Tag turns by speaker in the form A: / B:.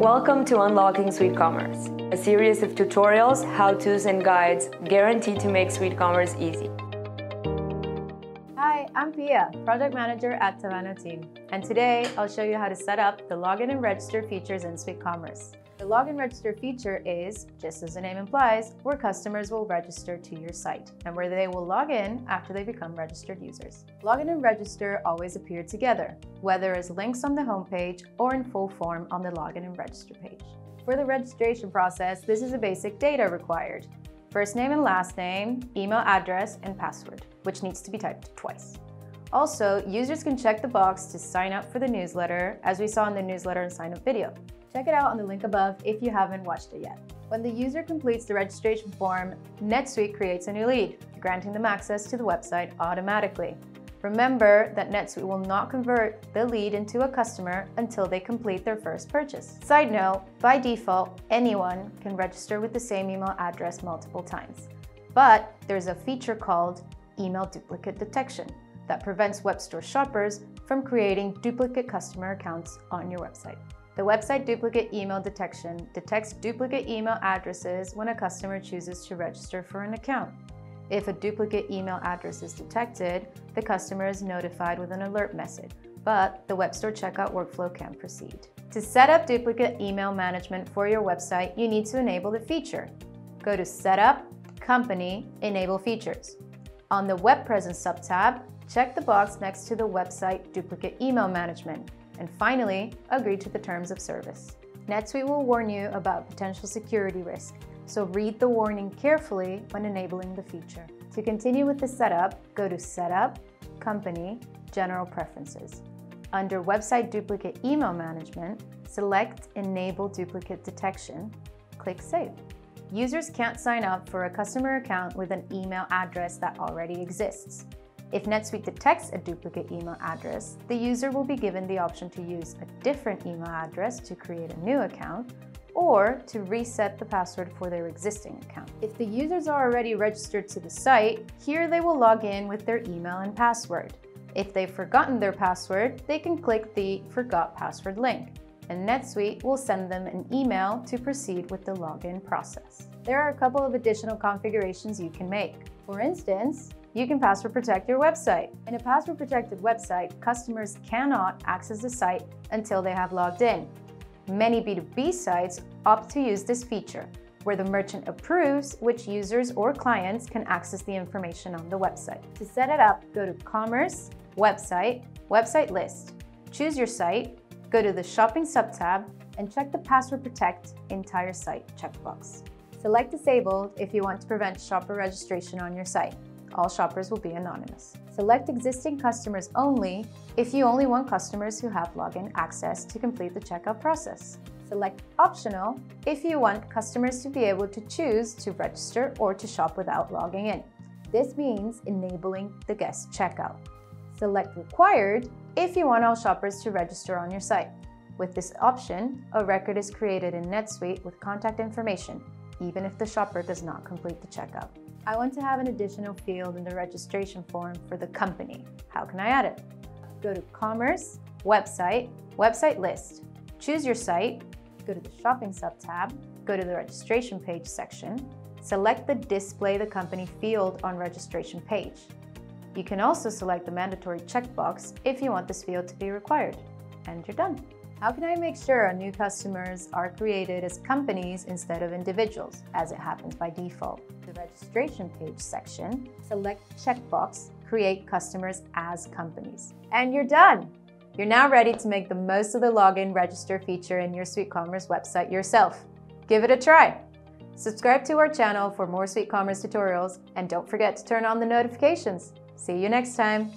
A: Welcome to Unlocking SuiteCommerce, a series of tutorials, how-tos, and guides guaranteed to make SuiteCommerce easy.
B: Hi, I'm Pia, Project Manager at Tavano Team, and today I'll show you how to set up the login and register features in SuiteCommerce. The login register feature is, just as the name implies, where customers will register to your site and where they will log in after they become registered users. Login and register always appear together, whether as links on the homepage or in full form on the login and register page. For the registration process, this is the basic data required. First name and last name, email address, and password, which needs to be typed twice. Also, users can check the box to sign up for the newsletter, as we saw in the newsletter and sign up video. Check it out on the link above if you haven't watched it yet. When the user completes the registration form, NetSuite creates a new lead, granting them access to the website automatically. Remember that NetSuite will not convert the lead into a customer until they complete their first purchase. Side note, by default, anyone can register with the same email address multiple times. But there's a feature called email duplicate detection that prevents web store shoppers from creating duplicate customer accounts on your website. The website duplicate email detection detects duplicate email addresses when a customer chooses to register for an account. If a duplicate email address is detected, the customer is notified with an alert message, but the web store checkout workflow can proceed. To set up duplicate email management for your website, you need to enable the feature. Go to Setup, Company, Enable Features. On the Web Presence subtab, check the box next to the website duplicate email management and finally, agree to the terms of service. NetSuite will warn you about potential security risk, so read the warning carefully when enabling the feature. To continue with the setup, go to Setup, Company, General Preferences. Under Website Duplicate Email Management, select Enable Duplicate Detection, click Save. Users can't sign up for a customer account with an email address that already exists. If NetSuite detects a duplicate email address, the user will be given the option to use a different email address to create a new account or to reset the password for their existing account. If the users are already registered to the site, here they will log in with their email and password. If they've forgotten their password, they can click the Forgot Password link, and NetSuite will send them an email to proceed with the login process. There are a couple of additional configurations you can make. For instance, you can password protect your website. In a password protected website, customers cannot access the site until they have logged in. Many B2B sites opt to use this feature, where the merchant approves which users or clients can access the information on the website. To set it up, go to Commerce, Website, Website List. Choose your site, go to the Shopping subtab, and check the Password Protect Entire Site checkbox. Select Disabled if you want to prevent shopper registration on your site all shoppers will be anonymous. Select existing customers only if you only want customers who have login access to complete the checkout process. Select optional if you want customers to be able to choose to register or to shop without logging in. This means enabling the guest checkout. Select required if you want all shoppers to register on your site. With this option, a record is created in NetSuite with contact information, even if the shopper does not complete the checkout. I want to have an additional field in the registration form for the company. How can I add it? Go to Commerce, Website, Website List. Choose your site, go to the Shopping subtab, go to the Registration Page section, select the Display the Company field on registration page. You can also select the mandatory checkbox if you want this field to be required. And you're done. How can I make sure our new customers are created as companies instead of individuals, as it happens by default? The registration page section, select checkbox, create customers as companies. And you're done! You're now ready to make the most of the login register feature in your SuiteCommerce website yourself. Give it a try! Subscribe to our channel for more SuiteCommerce tutorials and don't forget to turn on the notifications. See you next time!